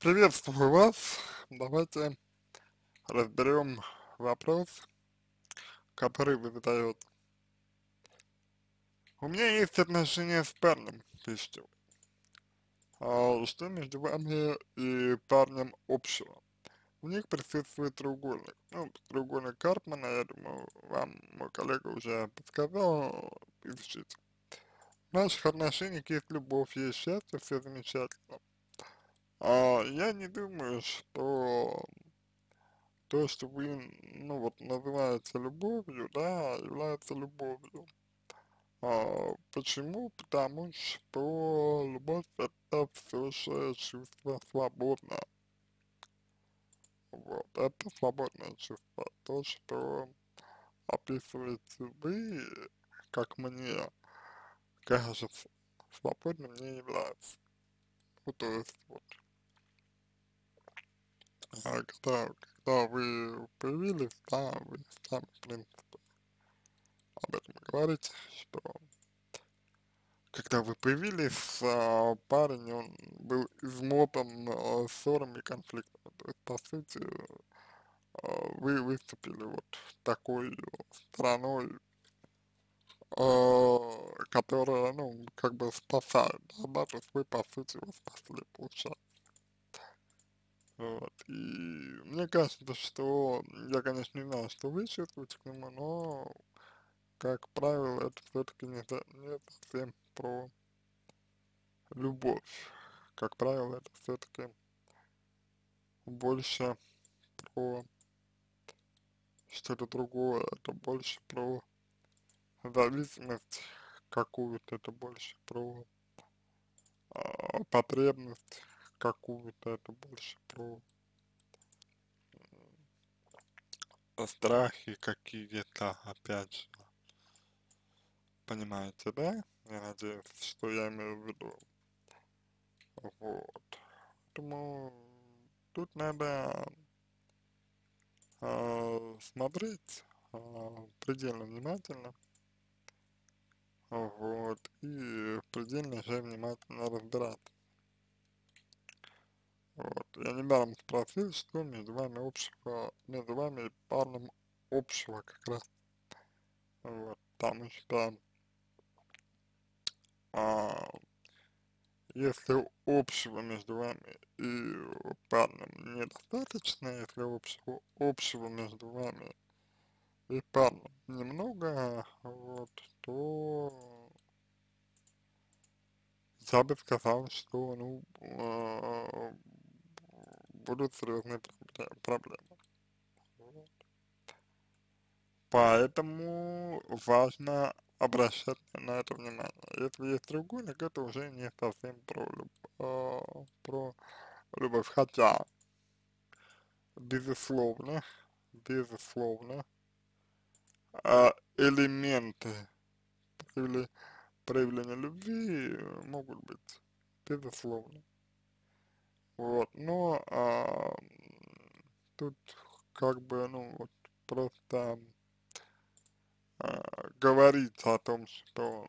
Приветствую вас. Давайте разберем вопрос, который вы задаете. У меня есть отношения с парнем, пишите. А что между вами и парнем общего? У них присутствует треугольник. Ну, треугольник Карпмана, я думаю, вам мой коллега уже подсказал, изучите. В наших отношениях есть любовь, есть счастье, все замечательно. А, я не думаю, что то, что вы, ну вот, называете любовью, да, является любовью. А, почему? Потому что любовь это все же чувство свободное. Вот, это свободное чувство. То, что описываете вы, как мне кажется, свободным не является. Ну, то есть, вот, а когда, когда вы появились, да, вы сами, в принципе, об этом говорите, что когда вы появились, а, парень, он был измотан а, ссорами и конфликтами, то есть, по сути, а, вы выступили вот такой стороной, а, которая, ну, как бы спасает, да, да, то есть вы, по сути, его спасли, получается. Вот, и мне кажется, что, я, конечно, не знаю, что вы чувствуете к нему, но, как правило, это все-таки не, не совсем про любовь. Как правило, это все-таки больше про что-то другое, это больше про зависимость какую-то, это больше про а, потребность какую-то, это больше про страхи какие-то, опять же, понимаете, да? Я надеюсь, что я имею в виду. Вот. Поэтому тут надо э, смотреть э, предельно внимательно. Вот. И предельно же внимательно разбираться. Вот. Я недавно спросил, что между вами общего, между вами и парнем общего как раз. Вот. Потому что а, если общего между вами и парнем недостаточно, если общего, общего между вами и парнем немного, вот, то я бы сказал, что, ну, э, будут серьезные проблемы. Поэтому важно обращать на это внимание. Если есть треугольник, это уже не совсем про, э, про любовь. Хотя, безусловно, безусловно, э, элементы проявления любви могут быть, безусловно. Вот, но а, тут как бы, ну, вот просто а, говорить о том, что,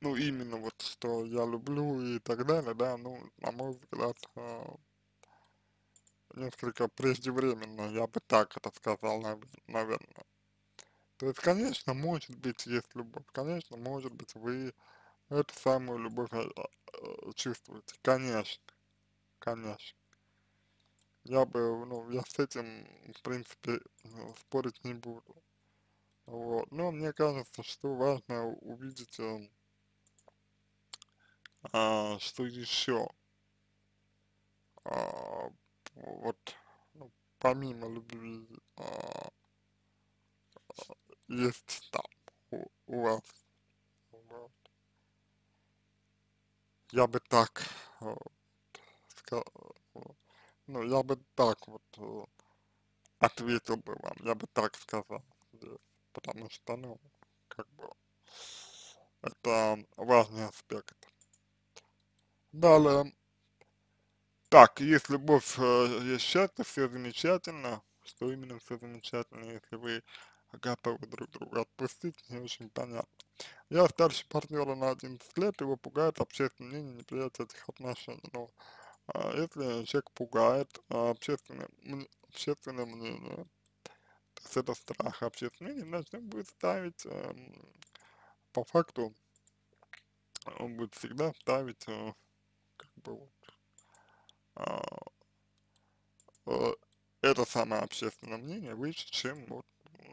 ну, именно вот, что я люблю и так далее, да, ну, на мой взгляд, а, несколько преждевременно, я бы так это сказал, наверное. То есть, конечно, может быть, есть любовь, конечно, может быть, вы эту самую любовь а, а, чувствуете, конечно конечно. Я бы, ну, я с этим, в принципе, ну, спорить не буду. Вот. Но мне кажется, что важно увидеть, э, что еще, а, вот, ну, помимо любви, а, есть там у, у вас. Вот. Я бы так э, ну, я бы так вот э, ответил бы вам, я бы так сказал потому что, ну, как бы, это важный аспект. Далее, так, если любовь, э, есть счастье, все замечательно, что именно все замечательно, если вы готовы друг друга отпустить, не очень понятно. Я старше партнера на 11 лет, его пугает общественное мнение, неприятие этих отношений, но а, если человек пугает а, общественное, общественное мнение, есть это страх общественного мнения, значит он будет ставить эм, по факту он будет всегда ставить э, как бы вот, а, э, это самое общественное мнение выше, чем вот,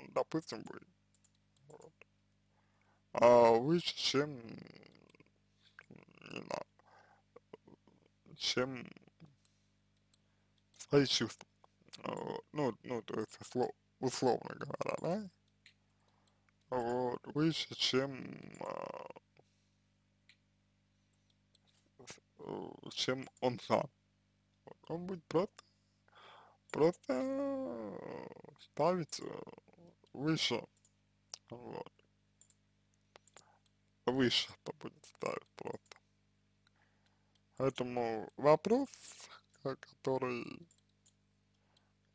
допустим, вы. Вот. А выше, чем, не знаю, чем свои чувства. Вот. Ну, ну, то есть, услов, условно говоря, да? Вот, выше, чем, а, э, чем он сам. Он будет просто, просто э, ставить э, выше, вот, выше по- будет ставить. Поэтому вопрос, ко- который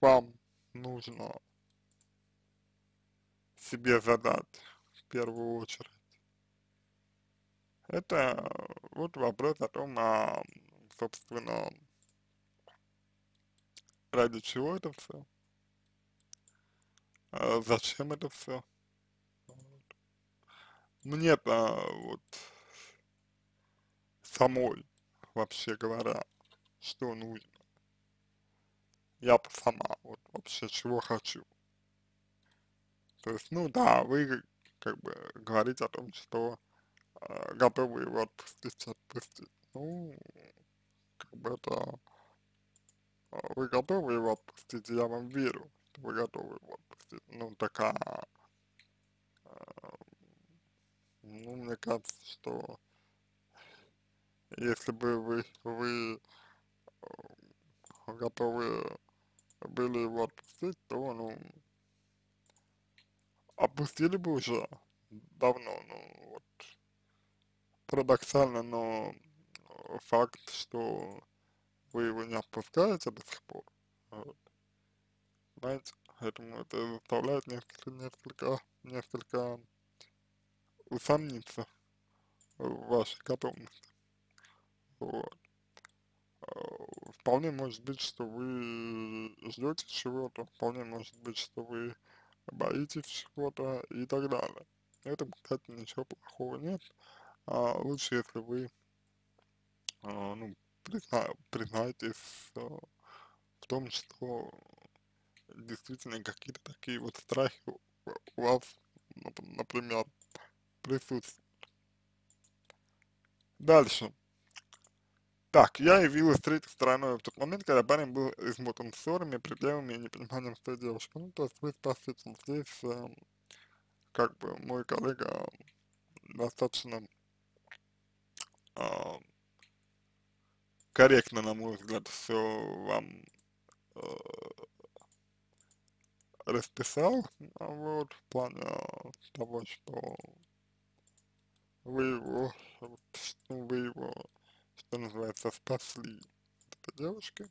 вам нужно себе задать в первую очередь, это вот вопрос о том, а, собственно, ради чего это все, зачем это все. Мне-то вот самой, вообще говоря, что нужно. Я-то сама вот вообще чего хочу. То есть, ну да, вы как бы говорите о том, что э, готовы его отпустить, отпустить. Ну, как бы это, э, вы готовы его отпустить, я вам верю, что вы готовы его отпустить. Ну, такая, э, ну, мне кажется, что если бы вы, вы э, готовы были его отпустить, то, ну, отпустили бы уже давно, ну, вот, парадоксально, но э, факт, что вы его не отпускаете до сих пор, вот, знаете, поэтому это заставляет несколько, несколько, несколько усомниться в вашей готовности, вот. Э, Вполне может быть, что вы ждете чего-то, вполне может быть, что вы боитесь чего-то и так далее. В этом, кстати, ничего плохого нет. А лучше, если вы, а, ну, призна, признаетесь а, в том, что действительно какие-то такие вот страхи у вас, нап- например, присутствуют. Дальше. Так, я явилась третьей стороной в тот момент, когда парень был измотан ссорами, проблемами и непониманием с той девушкой. Ну, то есть вы спрашиваете, здесь, эм, как бы, мой коллега достаточно а, корректно, на мой взгляд, все вам э, расписал, а вот, в плане а, того, что вы его, ну, называется, спасли этой девушки,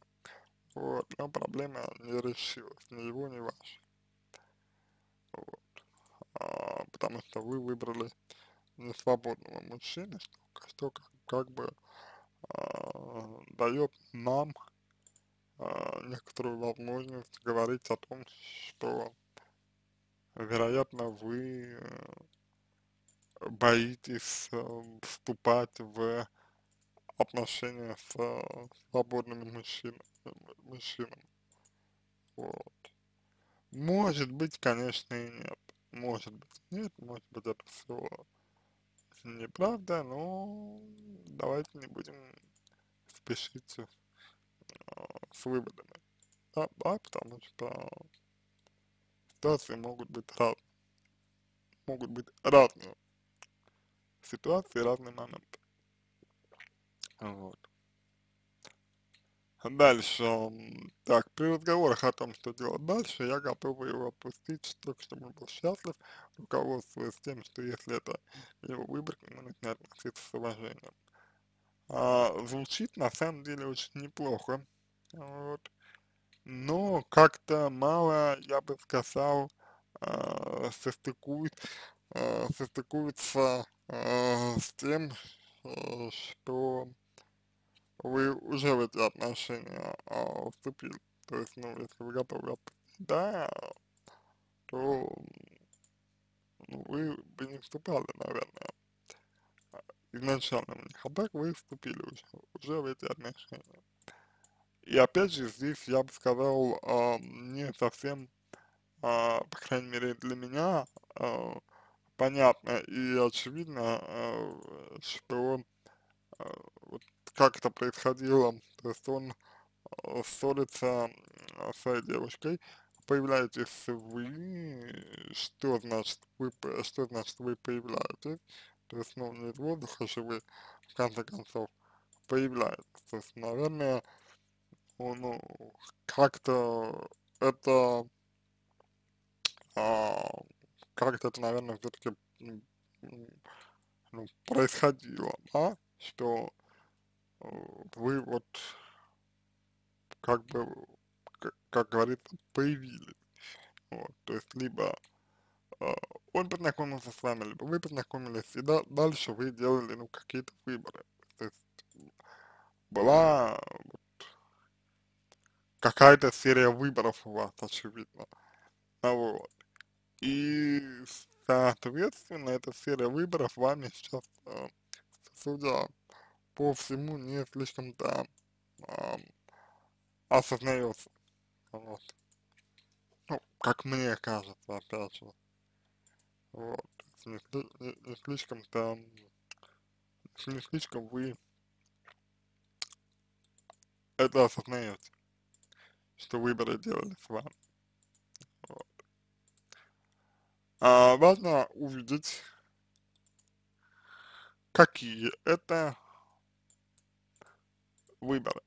вот, но проблема не решилась, ни его, ни ваша, вот, а, потому что вы выбрали несвободного мужчины, что, что как, как бы а, дает нам а, некоторую возможность говорить о том, что, вероятно, вы э, боитесь э, вступать в отношения с э, свободными мужчинами, мужчинами. Вот. Может быть, конечно, и нет. Может быть, нет, может быть, это все неправда, но давайте не будем спешить э, с выводами. Да, да, потому что ситуации могут быть разные. Могут быть разные ситуации, разные моменты. Вот. Дальше, так, при разговорах о том, что делать дальше, я готова его отпустить, только чтобы он был счастлив, руководствуясь тем, что если это его выбор, к нему нужно относиться с уважением. А, звучит на самом деле очень неплохо, вот, но как-то мало, я бы сказал, а, состыкует, а, состыкуется а, с тем, э, что вы уже в эти отношения а, вступили. То есть, ну, если вы готовы да, то ну, вы бы не вступали, наверное, изначально в них, а так вы вступили уже, уже в эти отношения. И опять же, здесь я бы сказал, э, не совсем, э, по крайней мере для меня, э, понятно и очевидно, э, что вот как это происходило, то есть он э, ссорится э, с своей девушкой, появляетесь вы, что значит вы, что значит вы появляетесь, то есть, ну, не из воздуха же вы, в конце концов, появляетесь, то есть, наверное, ну, как-то это, а, как-то это, наверное, все-таки, ну, происходило, да, что вы вот, как бы, как, как говорится, появились, вот, то есть, либо э, он познакомился с вами, либо вы познакомились, и да, дальше вы делали, ну, какие-то выборы, то есть, была вот, какая-то серия выборов у вас, очевидно, а вот, и, соответственно, эта серия выборов вами сейчас, э, судя по всему, не слишком-то э, осознается, вот, ну, как мне кажется, опять же, вот, не, не, не слишком-то, не слишком вы это осознаете, что выборы делали с вами. Вот. А важно увидеть, какие это выборы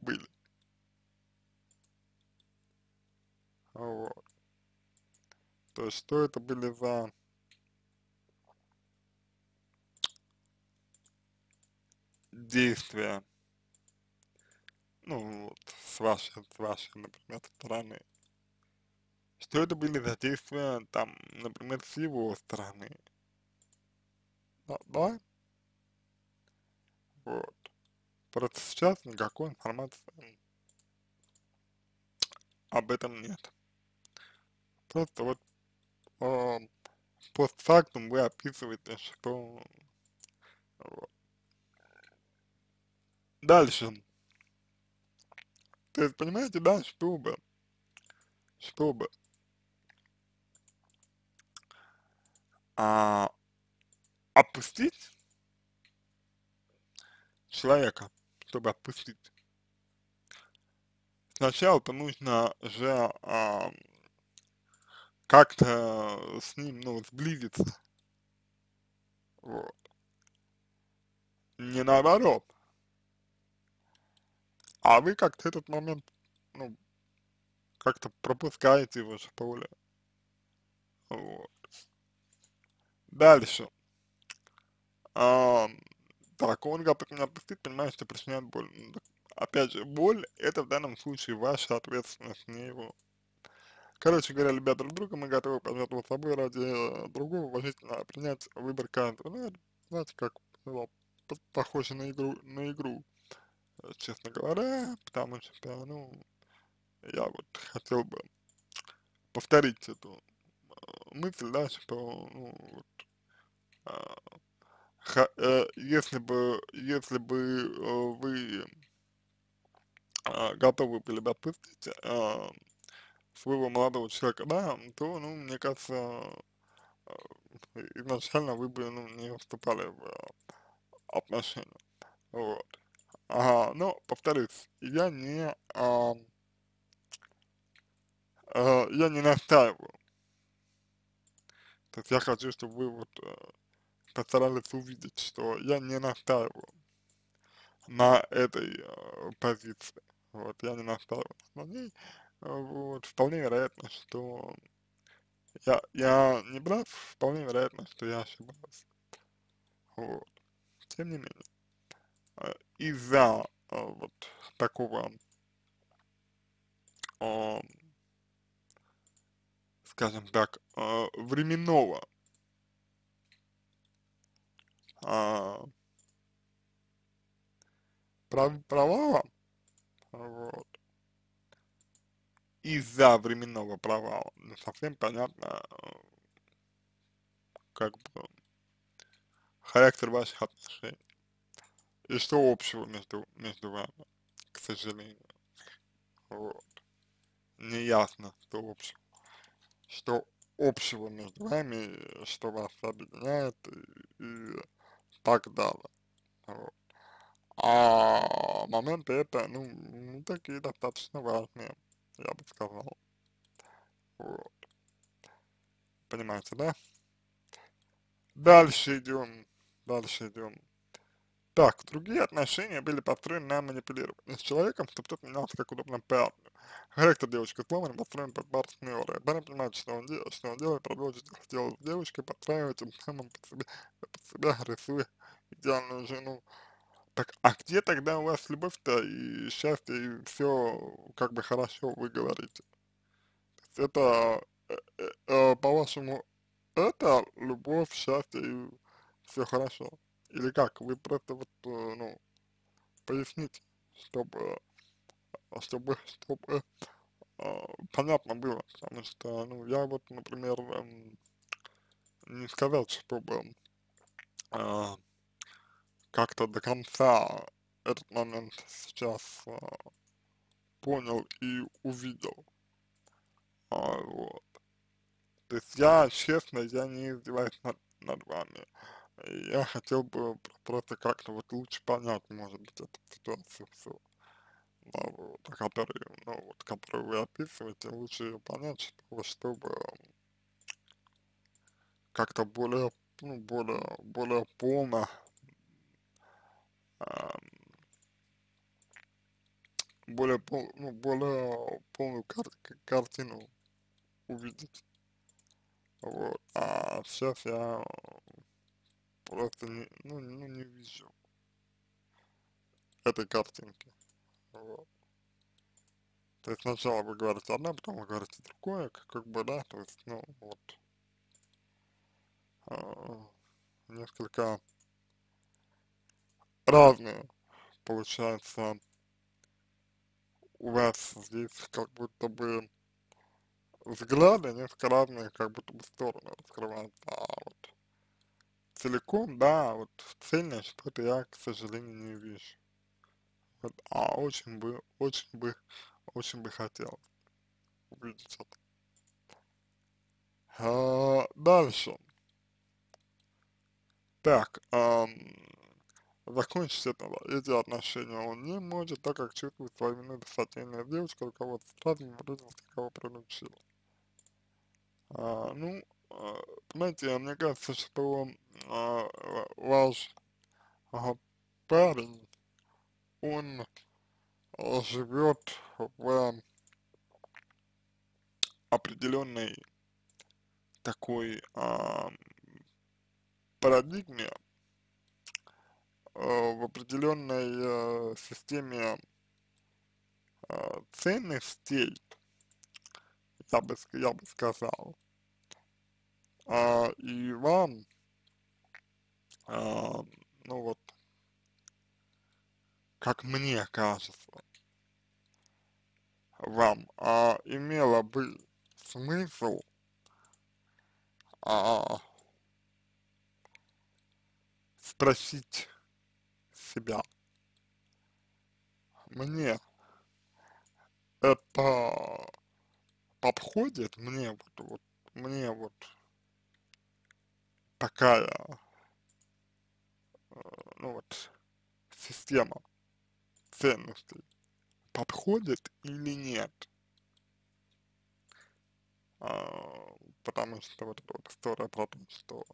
были. Вот. То есть, что это были за действия, ну, вот, с вашей, с вашей, например, стороны. Что это были за действия, там, например, с его стороны. Да? да? Вот. Просто сейчас никакой информации об этом нет. Просто вот э, постфактум вы описываете, что вот. Дальше. То есть, понимаете, да, чтобы, чтобы а, опустить человека, чтобы отпустить. Сначала-то нужно же а, как-то с ним, ну, сблизиться. Вот. Не наоборот. А вы как-то этот момент, ну, как-то пропускаете его же поле. Вот. Дальше. А, так, он готов меня отпустить, понимает, что причиняет боль. Ну, опять же, боль, это в данном случае ваша ответственность, не его. Короче говоря, любя друг друга, мы готовы пожертвовать собой ради э, другого, уважительно принять выбор каждого. Ну, знаете, как ну, похоже на игру, на игру, э, честно говоря, потому что, ну, я вот хотел бы повторить эту э, мысль, да, что, ну, вот, э, если бы, если бы э, вы э, готовы были бы отпустить э, своего молодого человека, да, то, ну, мне кажется, э, изначально вы бы, ну, не вступали в э, отношения, вот. Ага, но, повторюсь, я не, э, э, я не настаиваю. То есть я хочу, чтобы вы вот э, постарались увидеть, что я не настаиваю на этой э, позиции. Вот, я не настаиваю на ней. Вот, вполне вероятно, что я, я не прав, вполне вероятно, что я ошибаюсь. Вот. Тем не менее, э, из-за э, вот такого, э, скажем так, э, временного а, вот, из-за временного провала, не совсем понятно, как бы, характер ваших отношений. И что общего между, между вами, к сожалению. Вот. Не ясно, что общего. Что общего между вами, что вас объединяет и, и так далее. Вот. А моменты это, ну, ну, такие достаточно важные, я бы сказал. Вот. Понимаете, да? Дальше идем, дальше идем. Так, другие отношения были построены на манипулировании с человеком, чтобы тот менялся как удобно парню. Характер девочки сломан, построен под партнера. Парень понимает, что он, делает, что он делает, продолжит делать с девочкой, подстраивает тем самым под себя, под себя рисуя идеальную жену. Так, а где тогда у вас любовь-то и счастье, и все как бы хорошо, вы говорите? Это, э, э, э, по-вашему, это любовь, счастье и все хорошо? Или как? Вы просто вот, э, ну, поясните, чтобы, чтобы, чтобы э, понятно было, потому что, ну, я вот, например, э, не сказал, чтобы э, как-то до конца этот момент сейчас э, понял и увидел, а, вот. То есть я, честно, я не издеваюсь над, над вами, я хотел бы просто как-то вот лучше понять, может быть, эту ситуацию всю, да, вот, которую, ну, вот, которую вы описываете, лучше ее понять, чтобы, чтобы как-то более, ну, более, более полно, более, пол, ну, более полную кар картину увидеть. Вот. А сейчас я просто не, ну, ну, не вижу этой картинки. Вот. То есть сначала вы говорите одно, потом вы говорите другое, как, как бы, да, то есть, ну, вот, э, несколько разные, получается, у вас здесь как будто бы взгляды несколько разные, как будто бы стороны раскрываются, а вот целиком, да, вот цельно что-то я, к сожалению, не вижу. Вот, а очень бы, очень бы, очень бы хотел увидеть это. А, дальше. Так, эм, закончить это, эти отношения он не может, так как чувствует свою вину достаточно девушка, руководство сразу выбросил, кого приручил. А, ну, а, знаете, мне кажется, что а, ваш а, парень, он а, живет в определенной такой а, парадигме, а, в определенной а, системе а, ценностей, я бы, я бы сказал, а, и вам, а, ну вот, как мне кажется, вам а, имело бы смысл а, спросить себя, мне это подходит, мне вот, вот мне вот такая, э, ну вот, система ценностей подходит или нет. А, потому что вот эта вот история про то, что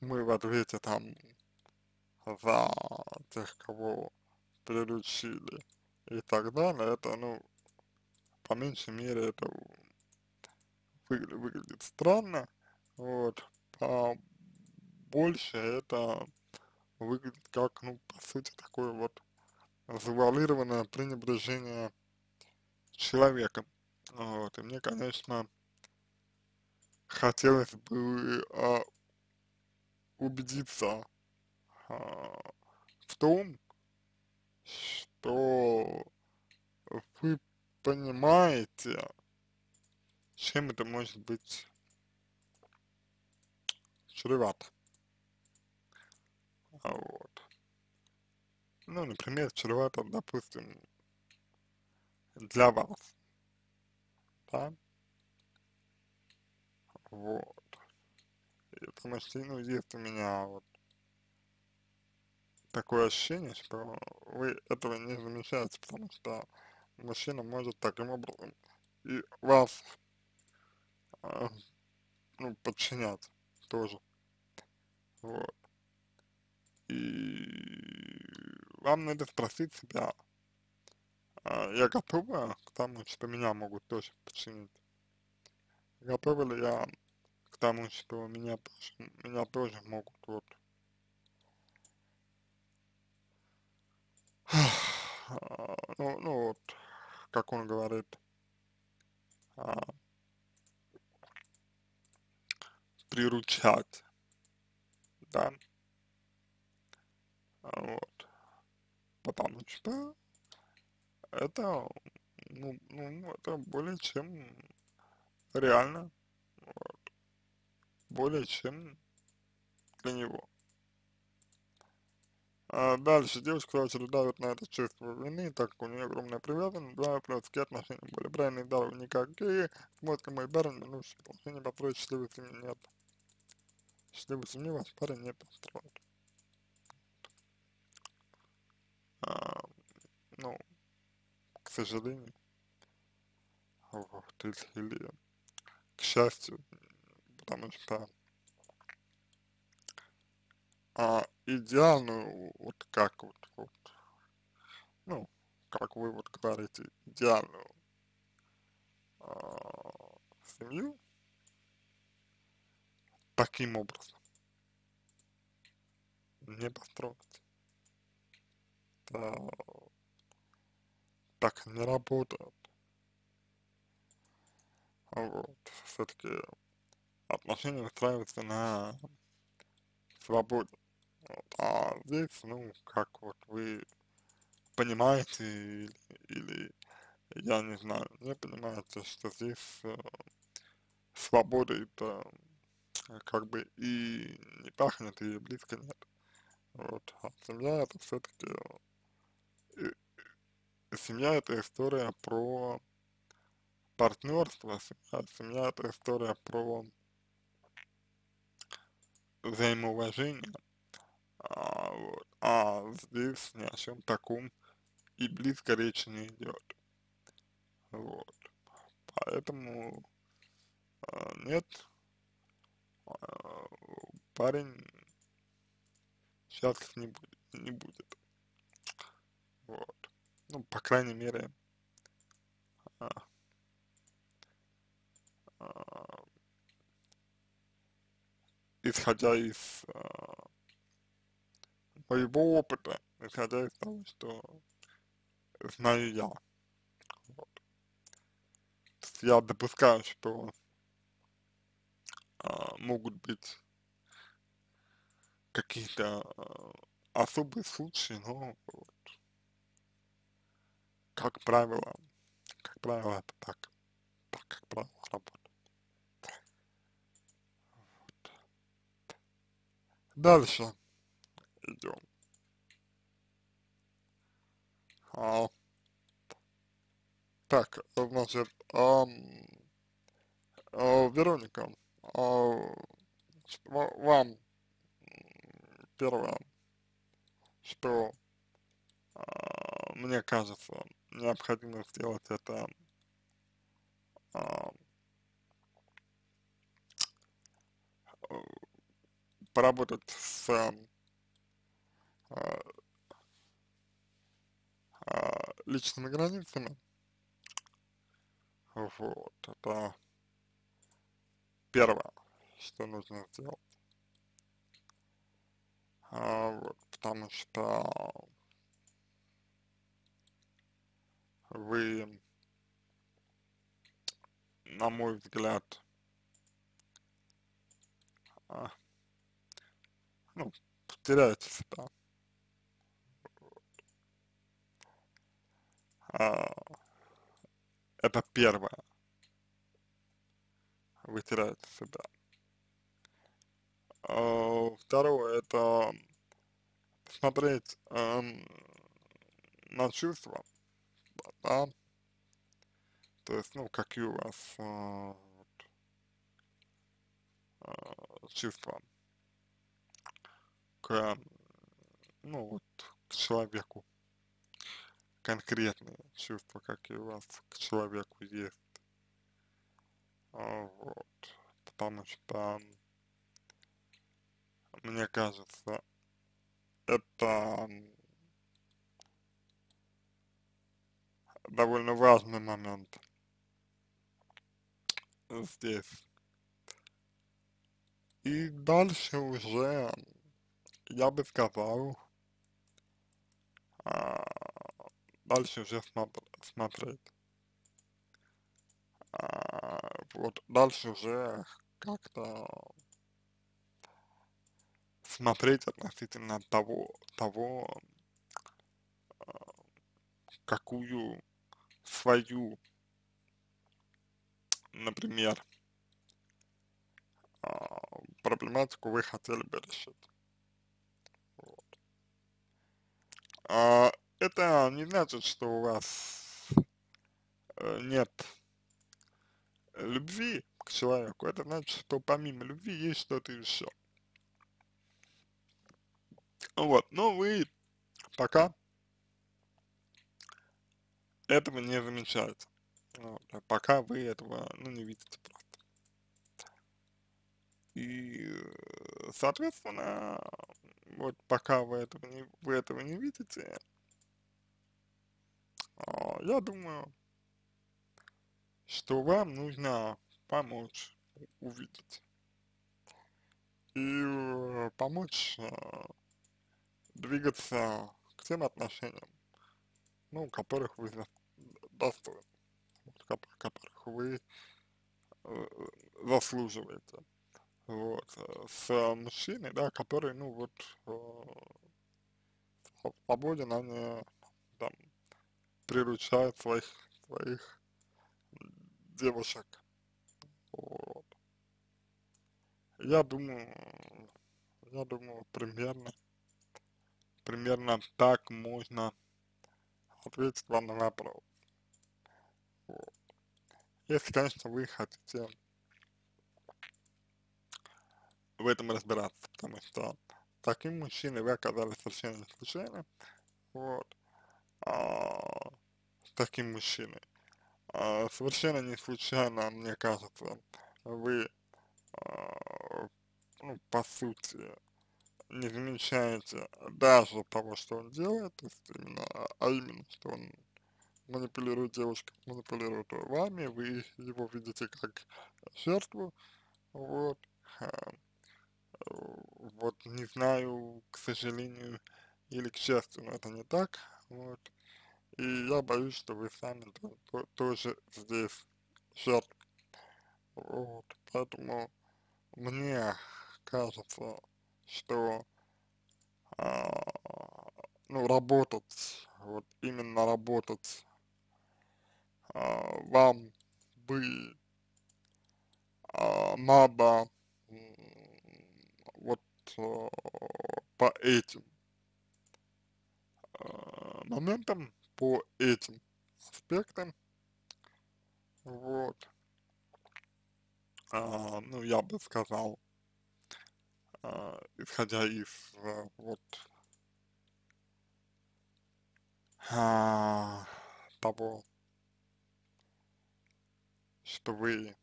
мы в ответе там за тех, кого приручили. И так далее, это, ну, по меньшей мере, это выглядит, выглядит странно, вот, а больше это выглядит как, ну, по сути, такое вот завуалированное пренебрежение человеком. Вот, и мне, конечно, хотелось бы а, убедиться в том, что вы понимаете, чем это может быть чревато. Вот. Ну, например, чревато, допустим, для вас, да, вот, и потому что, ну, есть у меня вот такое ощущение, что вы этого не замечаете, потому что мужчина может таким образом и вас, э, ну, подчинять тоже, вот, и вам надо спросить себя, э, я готова к тому, что меня могут тоже подчинить, готова ли я к тому, что меня меня тоже могут вот ну, ну вот, как он говорит, а, приручать, да, а, вот, потому что это, ну, ну, это более чем реально, вот, более чем для него. А дальше девушка начала давит на это чувство вины, так как у нее огромная привязанность, два плотские отношения были правильные здоровые никакие, смотрим мой парень, ну, положение построить счастливой семьи нет. Счастливой семьи ваш парень не построит. А, ну, к сожалению, вот, или, или к счастью, потому что а, идеальную, вот как вот, вот, ну, как вы вот говорите, идеальную а, семью таким образом не построить. Да, так не работает. Вот, все-таки отношения выстраиваются на свободе. Вот. А здесь, ну, как вот вы понимаете или, или я не знаю, не понимаете, что здесь э, свобода это как бы и не пахнет, и близко нет. Вот. А семья это все-таки э, семья это история про партнерство, семья, семья это история про взаимоуважение, а, вот. а здесь ни о чем таком и близко речи не идет. Вот. Поэтому а, нет, а, парень счастлив не будет, не будет. Вот. Ну, по крайней мере, а, а, исходя из моего опыта, исходя из того, что знаю я. Вот. Я допускаю, что а, могут быть какие-то а, особые случаи, но вот, как правило, как правило, это так, так как правило работает. Дальше идем. А, так, значит, а, а, Вероника, а, вам первое, что а, мне кажется необходимо сделать это а, поработать с а, а, личными границами. Вот, это первое, что нужно сделать. А, вот, потому что вы, на мой взгляд, а, ну, теряете себя. А, это первое, вы теряете себя. А, второе, это смотреть эм, на чувства, да, то есть, ну, какие у вас э, э, чувства к, ну, вот, к человеку, конкретные чувства, какие у вас к человеку есть, а, вот, потому что, мне кажется, это довольно важный момент здесь. И дальше уже, я бы сказал, а, дальше уже смотр, смотреть. А, вот дальше уже как-то смотреть относительно того, того, а, какую свою, например, а, проблематику вы хотели бы решить. Вот. Это не значит, что у вас э, нет любви к человеку, это значит, что помимо любви есть что-то еще. Вот, но вы пока этого не замечаете. Вот, пока вы этого, ну, не видите просто. И, э, соответственно, вот пока вы этого не, вы этого не видите, я думаю, что вам нужно помочь увидеть. И э, помочь э, двигаться к тем отношениям, ну, которых вы достойны, которых вы э, заслуживаете. Вот, с мужчиной, да, который, ну, вот, свободен, а не, там, приручает своих, своих девушек. Вот. Я думаю, я думаю, примерно, примерно так можно ответить вам на вопрос. Вот. Если, конечно, вы хотите в этом разбираться, потому что таким мужчиной вы оказались совершенно случайно, вот, а, таким мужчиной. А, совершенно не случайно, мне кажется, вы, а, ну, по сути, не замечаете даже того, что он делает, то есть именно, а именно, что он манипулирует девушкой, манипулирует вами, вы его видите как жертву, вот, а, вот, не знаю, к сожалению, или к счастью, но это не так, вот, и я боюсь, что вы сами то, то, тоже здесь жертва, вот, поэтому мне кажется, что а, ну, работать, вот именно работать а, вам бы а, надо вот а, по этим моментам, по этим аспектам, вот, а, ну, я бы сказал, а, исходя из а, вот а, того, что вы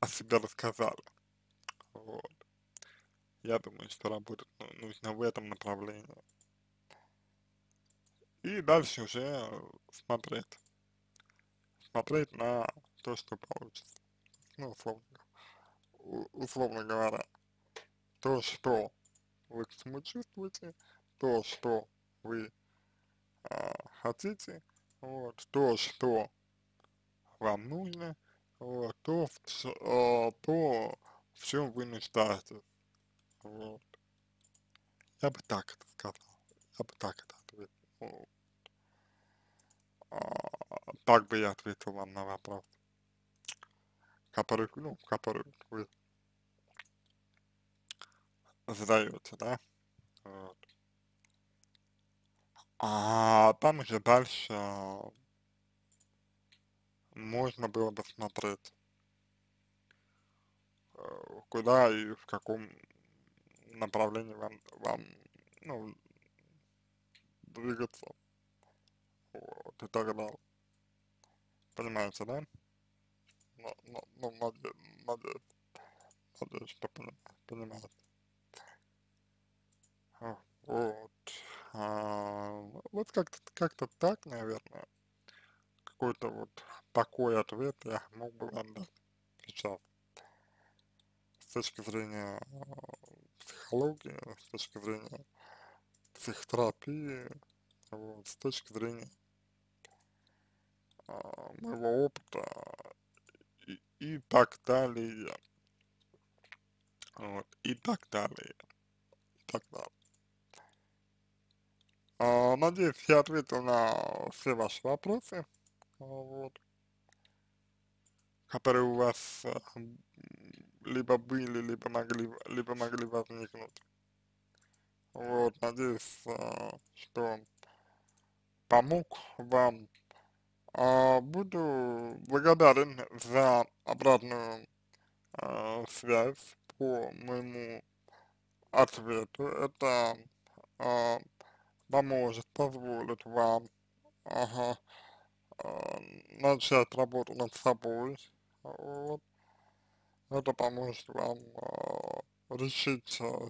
о себе рассказали. Вот. Я думаю, что работать ну, нужно в этом направлении. И дальше уже смотреть. Смотреть на то, что получится. Ну, условно условно говоря, то, что вы к чему чувствуете, то, что вы а, хотите, вот, то, что вам нужно, вот, то, в, а, то, в чем вы нуждаетесь, вот. Я бы так это сказал, я бы так это ответил. Ну, А, так бы я ответил вам на вопрос, который, ну, который вы задаете, да? Вот. А там уже дальше можно было бы смотреть, э, куда и в каком направлении вам, вам ну, двигаться, вот, и так далее. Понимаете, да? Ну, ну, ну надеюсь, надеюсь, надеюсь, что понимаете. Вот. А, вот как-то как, -то, так, наверное, какой-то вот такой ответ я мог бы вам дать сейчас. С точки зрения психологии, с точки зрения психотерапии, вот, с точки зрения а, моего опыта и, и так далее. Вот, и так далее. И так далее. А, надеюсь, я ответил на все ваши вопросы, вот, которые у вас а, либо были, либо могли, либо могли возникнуть. Вот, надеюсь, а, что помог вам. А, буду благодарен за обратную а, связь по моему ответу. Это а, поможет, позволит вам ага, э, начать работу над собой. Вот. Это поможет вам э, решить э,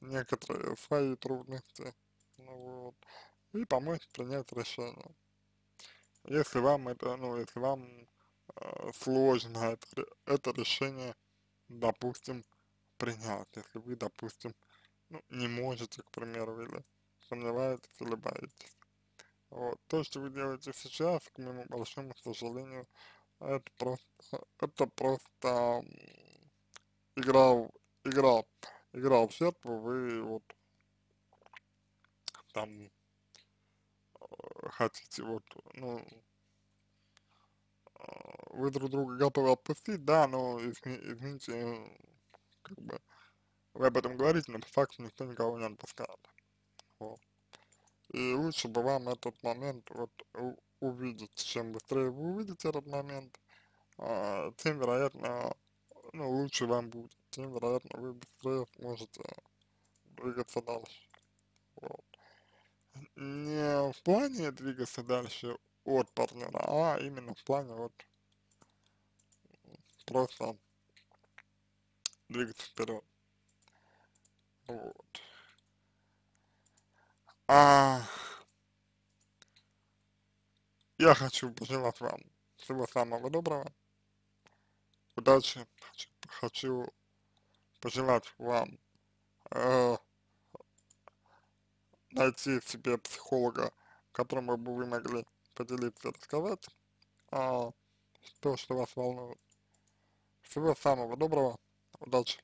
некоторые свои трудности. Ну, вот. И помочь принять решение. Если вам это, ну, если вам э, сложно это, это решение, допустим, принять, если вы, допустим, ну, не можете, к примеру, или сомневаетесь или боитесь. Вот. То, что вы делаете сейчас, к моему большому сожалению, это просто, это просто игра, игра, игра в жертву, вы вот там э, хотите вот, ну, э, вы друг друга готовы отпустить, да, но извини, извините, как бы вы об этом говорите, но по факту никто никого не отпускает. Вот. И лучше бы вам этот момент вот увидеть. Чем быстрее вы увидите этот момент, а, тем вероятно, ну, лучше вам будет. Тем вероятно, вы быстрее сможете двигаться дальше. Вот. Не в плане двигаться дальше от партнера, а именно в плане вот просто двигаться вперед. Вот. А, я хочу пожелать вам всего самого доброго, удачи, хочу, пожелать вам э, найти себе психолога, которому бы вы могли поделиться, рассказать э, то, что вас волнует. Всего самого доброго, удачи.